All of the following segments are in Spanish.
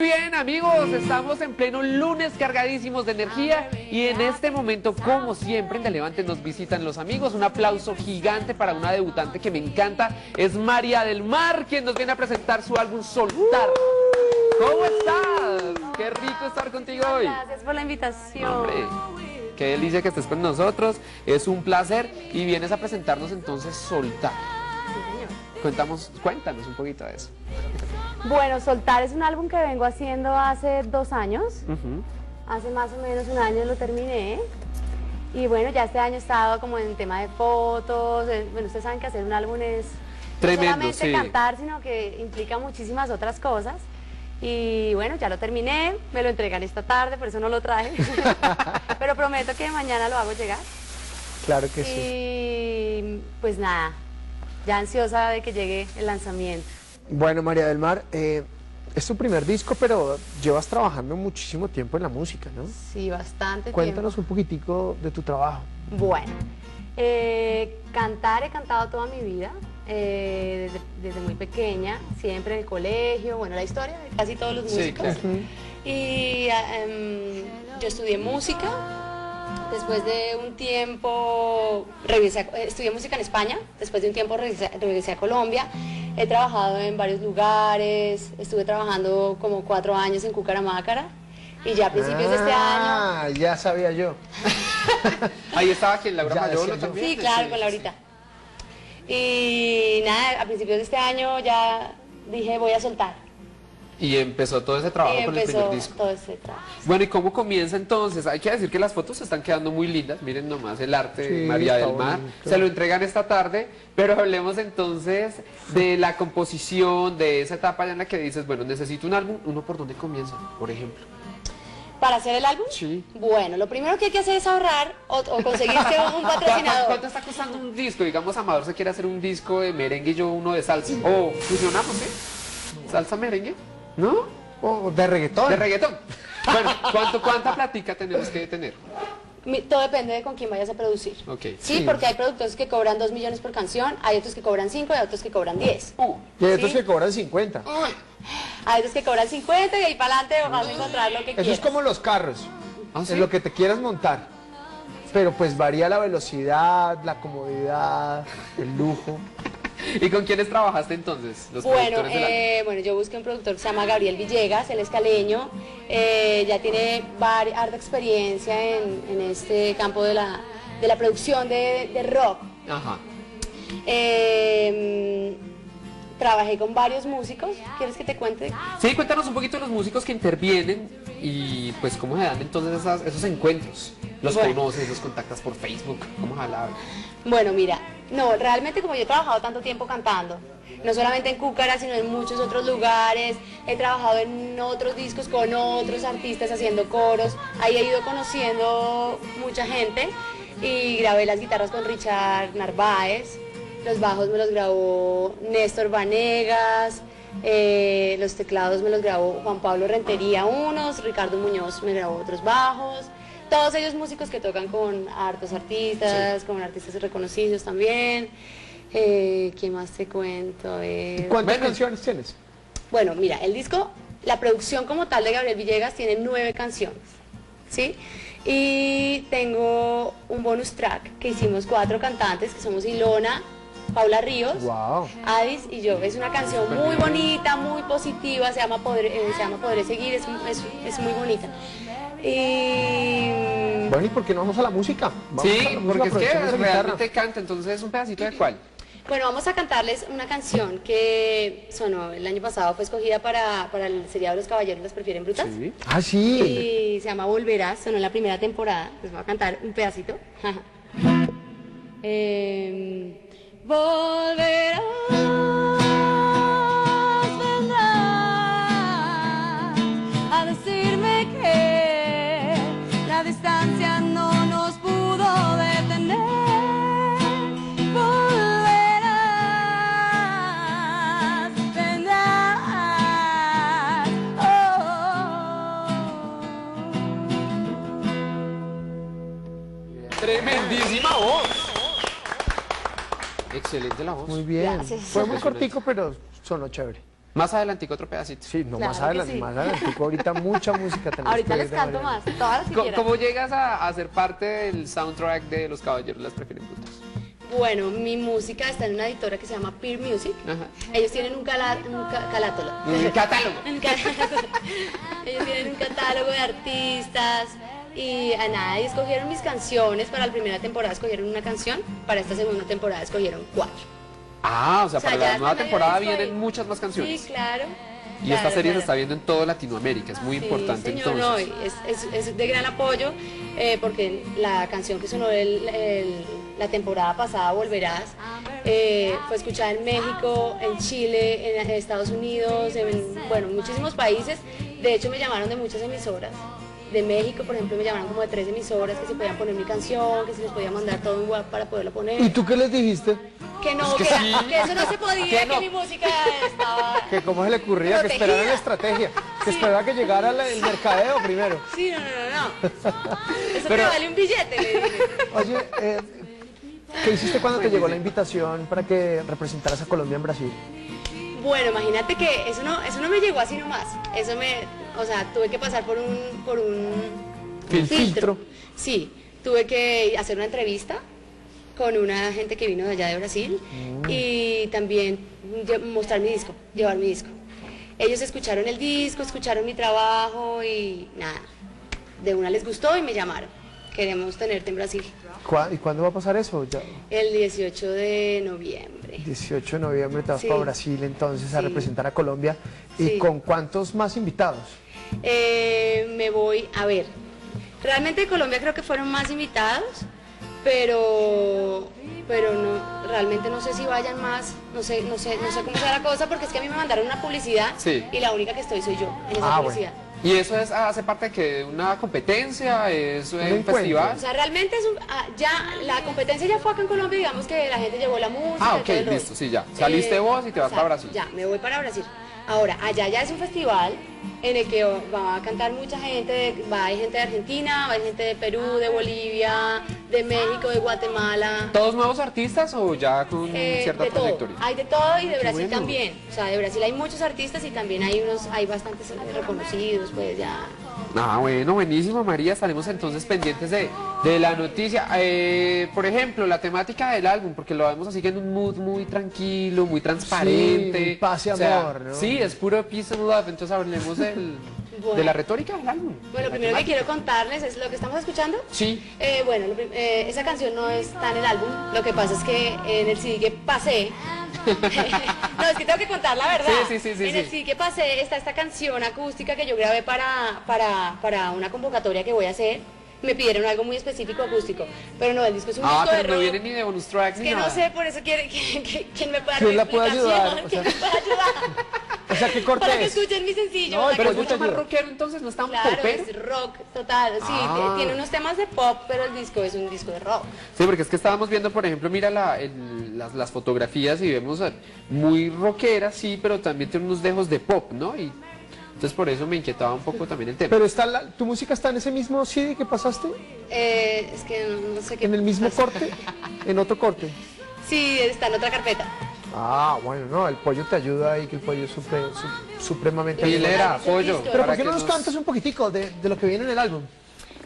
Bien amigos, estamos en pleno lunes cargadísimos de energía y en este momento, como siempre, en De Levante nos visitan los amigos. Un aplauso gigante para una debutante que me encanta, es María del Mar, quien nos viene a presentar su álbum Soltar. ¿Cómo estás? Qué rico estar contigo hoy. Gracias por la invitación. Hombre, qué delicia que estés con nosotros, es un placer y vienes a presentarnos entonces Soltar. Sí, señor. Cuéntanos, cuéntanos un poquito de eso. Bueno, Soltar es un álbum que vengo haciendo hace dos años. Hace más o menos un año lo terminé. Y bueno, ya este año he estado como en tema de fotos. Bueno, ustedes saben que hacer un álbum es no solamente sí. cantar, sino que implica muchísimas otras cosas. Y bueno, ya lo terminé, me lo entregan esta tarde, por eso no lo traje. Pero prometo que mañana lo hago llegar. Claro que sí. Y pues nada, ya ansiosa de que llegue el lanzamiento. Bueno, María del Mar, eh, es tu primer disco, pero llevas trabajando muchísimo tiempo en la música, ¿no? Sí, bastante Cuéntanos tiempo. un poquitico de tu trabajo. Bueno, eh, cantar he cantado toda mi vida, eh, desde, desde muy pequeña, siempre en el colegio, bueno, la historia de casi todos los Sí, músicos. claro. Y ah, em, yo estudié música. Después de un tiempo, regresé a- estudié música en España. Después de un tiempo regresé, regresé a Colombia. He trabajado en varios lugares. Estuve trabajando como cuatro años en Cucaramácara. Y ya a principios de este año. Ah, ya sabía yo. Ahí estaba quien Laura Mayolo también. Sí, claro, con Laurita. Y nada, a principios de este año ya dije voy a soltar. Y empezó todo ese trabajo y con el empezó primer disco. todo ese trabajo. Bueno, ¿y cómo comienza entonces? Hay que decir que las fotos están quedando muy lindas. Miren nomás el arte de María del Mar. bonito. Se lo entregan esta tarde, pero hablemos entonces de la composición, de esa etapa ya en la que dices, bueno, necesito un álbum. ¿Uno por dónde comienza, por ejemplo? ¿Para hacer el álbum? Sí. Bueno, lo primero que hay que hacer es ahorrar o, o conseguirse un ¿Cuánto, patrocinador. cuánto está costando un disco? Digamos, Amador se quiere hacer un disco de merengue y yo uno de salsa. ¿O fusionamos, sí? ¿Salsa merengue? ¿No? Oh, de reggaetón. De reggaetón. Bueno, ¿cuánto, ¿cuánta platica tenemos que tener? Mi- Todo depende de con quién vayas a producir. Ok. Sí, Sí. porque hay productores que cobran 2 millones por canción, hay otros que cobran 5 y hay otros que cobran 10. Uh, y hay otros que cobran 50. Hay otros que cobran 50 y ahí para adelante vas a encontrar lo que Eso quieras. es como los carros, ¿Ah, sí? en lo que te quieras montar. Pero pues varía la velocidad, la comodidad, el lujo. ¿Y con quiénes trabajaste entonces? Los Bueno, eh, bueno, yo busqué un productor que se llama Gabriel Villegas, él es caleño, eh, ya tiene harta experiencia en, en este campo de la, de la producción de, de rock. Ajá. Eh, trabajé con varios músicos, ¿quieres que te cuente? Sí, cuéntanos un poquito de los músicos que intervienen y pues cómo se dan entonces esas- esos encuentros. ¿Los Bueno. conoces, los contactas por Facebook? ¿Cómo habla? Bueno, mira, no, realmente como yo he trabajado tanto tiempo cantando, no solamente en Cúcara, sino en muchos otros lugares, he trabajado en otros discos con otros artistas haciendo coros, ahí he ido conociendo mucha gente y grabé las guitarras con Richard Narváez, los bajos me los grabó Néstor Vanegas, eh, los teclados me los grabó Juan Pablo Rentería unos, Ricardo Muñoz me grabó otros bajos, todos ellos músicos que tocan con hartos artistas, con artistas reconocidos también. Eh, ¿Qué más te cuento? ¿Cuántas Bueno. canciones tienes? Bueno, mira, el disco, la producción como tal de Gabriel Villegas tiene nueve canciones, ¿sí? Y tengo un bonus track que hicimos cuatro cantantes, que somos Ilona, Paula Ríos, Wow. Adis y yo. Es una canción muy bonita, muy positiva, se llama Poder, eh, se llama Podré Seguir, es, es- es muy bonita. Y... Bueno, ¿y por qué no vamos a la música? Vamos Sí, a la música, porque es que realmente canta, entonces un pedacito de cuál. Bueno, vamos a cantarles una canción que sonó el año pasado, fue escogida para, para el seriado Los Caballeros las prefieren brutas. Sí. Ah, sí. Y se llama Volverás, sonó en la primera temporada. Les voy a cantar un pedacito. Em, volverás, Tremendísima voz. Excelente la voz. Muy bien. Gracias. Fue muy cortico, pero sonó chévere. Más adelantico otro pedacito. Sí, no Claro más que adelante, sí. más adelante. Ahorita mucha música tenemos Ahorita les canto Mariana. más, todas las que quieran. ¿Cómo llegas a, a ser parte del soundtrack de Los Caballeros las prefieren putas? Bueno, mi música está en una editora que se llama Peer Music. Ajá. Ellos tienen un, cala- un ca- calátolo. Un catálogo. Un catálogo. Ellos tienen un catálogo de artistas y a nada, y escogieron mis canciones. Para la primera temporada escogieron una canción, para esta segunda temporada escogieron cuatro. Ah, o sea, O sea, para la nueva temporada vienen ahí. muchas más canciones. Sí, claro. y esta Claro, serie se está viendo en toda Latinoamérica, es muy Sí, importante señor, entonces. es, es- es de gran apoyo eh, porque la canción que sonó el- el- la temporada pasada, Volverás, eh, fue escuchada en México, en Chile, en Estados Unidos, en bueno, muchísimos países. De hecho, me llamaron de muchas emisoras. De México, por ejemplo, me llamaron como de tres emisoras que se podían poner mi canción, que se les podía mandar todo en WhatsApp para poderla poner. ¿Y tú qué les dijiste? Que no, que, que sí. que eso no se podía, Que que, no. mi música estaba... Que cómo se le ocurría que Protegida. esperaran la estrategia, que esperaba que llegara la- el mercadeo primero. Sí, no, no, no, no. Eso Pero- te vale un billete, le dije. Oye, eh, ¿qué hiciste cuando te llegó la invitación para que representaras a Colombia en Brasil? Bueno, imagínate que eso no, eso no me llegó así nomás. Eso me, o sea, tuve que pasar por un, por un Fil- filtro. Sí, tuve que hacer una entrevista con una gente que vino de allá de Brasil Mm. y también mostrar mi disco, llevar mi disco. Ellos escucharon el disco, escucharon mi trabajo y nada, de una les gustó y me llamaron. Queremos tenerte en Brasil ¿Cuá- ¿Y cuándo va a pasar eso? Ya, el 18 de noviembre. 18 de noviembre te vas Sí. para Brasil entonces a representar a Colombia. ¿Y Sí. con cuántos más invitados? Eh, me voy a ver. Realmente de Colombia creo que fueron más invitados, pero pero no realmente no sé si vayan más, no sé, no sé, no sé cómo sea la cosa porque es que a mí me mandaron una publicidad Sí. y la única que estoy soy yo en esa Ah, publicidad. ¿Y eso es, hace parte de que de una competencia? ¿Es un, festival? O sea, realmente es un, ah, ya la competencia ya fue acá en Colombia, digamos que la gente llevó la música. Ah, ok, todo el rollo. listo, sí, ya. Saliste vos y te vas para Brasil. Ya, me voy para Brasil. Ahora, allá ya es un festival en el que va a cantar mucha gente, va a gente de Argentina, va a gente de Perú, de Bolivia, de México, de Guatemala. ¿Todos nuevos artistas o ya con eh, cierta de todo, trayectoria? hay de todo y de Brasil bueno. también. O sea, de Brasil hay muchos artistas y también hay unos, hay bastantes reconocidos, pues ya. Ah, bueno, buenísimo, María. Estaremos entonces pendientes de, de la noticia. Eh, por ejemplo, la temática del álbum, porque lo vemos así que en un mood muy tranquilo, muy transparente. Sí, O sea, amor, ¿no? Sí, es puro peace and love. Entonces hablemos del, Bueno. de la retórica del álbum. Bueno, lo primero que quiero contarles es lo que estamos escuchando. Sí. Eh, bueno, eh, esa canción no está en el álbum. Lo que pasa es que en el CD que pasé. No, es que tengo que contar la verdad. Sí, sí, sí, sí, en el sí. Que pasé está esta canción acústica que yo grabé para, para, para una convocatoria que voy a hacer. Me pidieron algo muy específico acústico. Pero no, el disco es un Ah, disco de pero no rock. viene ni de bonus tracks Es ni que no nada. sé, por eso quiere que, que- ¿quién me pueda dar ¿Quién la puede ayudar? O ¿Quién sea- me puede ayudar? Sea, ¿qué corte Para que es? escuchen mi sencillo. No, Pero es mucho más rockero, entonces no es tan Claro, popero. es rock total. Sí, Ah. tiene unos temas de pop, pero el disco es un disco de rock. Sí, porque es que estábamos viendo, por ejemplo, mira la- el- las, las fotografías y vemos muy rockera, sí, pero también tiene unos dejos de pop, ¿no? Y entonces por eso me inquietaba un poco también el tema. Pero está la- tu música está en ese mismo CD que pasaste, Eh, es que no, no sé qué. en el mismo pasa. corte, en otro corte. Sí, está en otra carpeta. Ah, bueno, no, el pollo te ayuda ahí, que el pollo es supre- su- supremamente Hilera, Ese pollo. Pero ¿por qué que no nos cantas un poquitico de, de lo que viene en el álbum?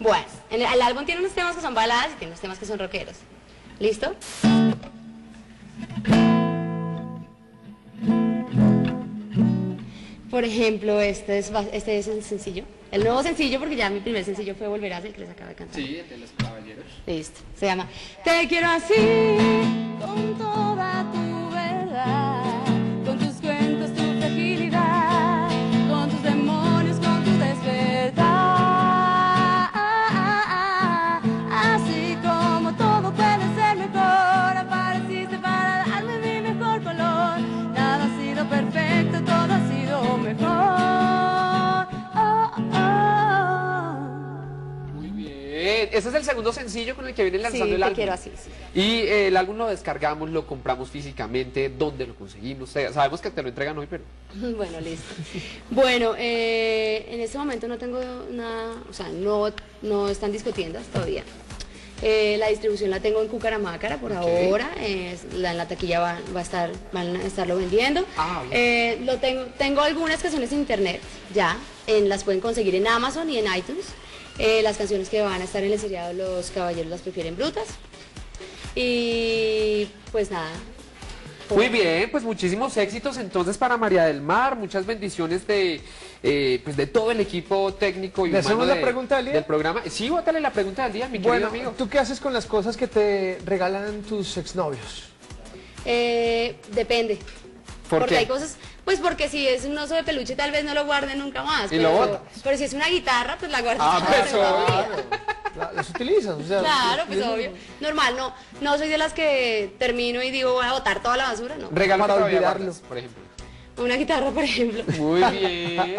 Bueno, en el, el álbum tiene unos temas que son baladas y tiene unos temas que son rockeros. ¿Listo? Por ejemplo, este es, este es el sencillo. El nuevo sencillo, porque ya mi primer sencillo fue Volverás, el que les acabo de cantar. Sí, el de los caballeros. Listo. Se llama Te quiero así, con Ese es el segundo sencillo con el que viene lanzando Sí, el te álbum. quiero así, sí. Y eh, el álbum lo descargamos, lo compramos físicamente, ¿dónde lo conseguimos? Sabemos que te lo entregan hoy, pero... Bueno, listo. Bueno, eh, en este momento no tengo nada, o sea, no, no están discutiendo todavía. Eh, la distribución la tengo en Cucaramácara por ahora. la, en la taquilla va, va a estar, van a estarlo vendiendo. Ah. Eh, lo tengo, tengo algunas canciones en internet ya. en- las pueden conseguir en Amazon y en iTunes. Eh, las canciones que van a estar en el seriado Los Caballeros las prefieren brutas. Y pues nada. Muy bien, pues muchísimos éxitos entonces para María del Mar, muchas bendiciones de, eh, pues de todo el equipo técnico y ¿Le humano hacemos la de- pregunta del día? programa. Sí, bótale la pregunta del día, mi Bueno, querido amigo. ¿tú qué haces con las cosas que te regalan tus exnovios? Eh, depende. ¿Por porque qué? hay cosas, pues porque si es un oso de peluche tal vez no lo guarde nunca más. Y pero, lo botas. pero si es una guitarra, pues la guardo. Ah, pues. La- ¿Las utilizas? O sea, Claro, pues obvio. Normal, no, no soy de las que termino y digo voy a botar toda la basura, no. Regalo Para olvidarlo. guardas, por ejemplo. Una guitarra, por ejemplo. Muy bien.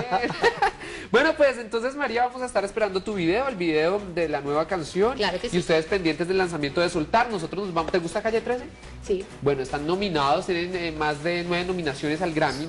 Bueno, pues entonces María, vamos a estar esperando tu video, el video de la nueva canción. Claro que Y sí. ustedes pendientes del lanzamiento de Soltar. Nosotros nos vamos. ¿Te gusta Calle 13? Sí. Bueno, están nominados, tienen eh, más de nueve nominaciones al Grammy.